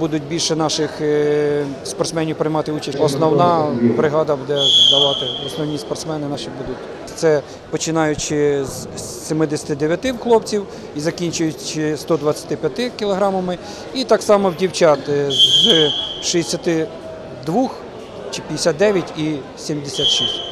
Будуть більше наших е, спортсменів приймати участь. Основна бригада буде давати. Основні спортсмени наші будуть. Це починаючи з 79 хлопців і закінчуючи 125 кілограмами. І так само в дівчат е, з 62 чи 59 і 76.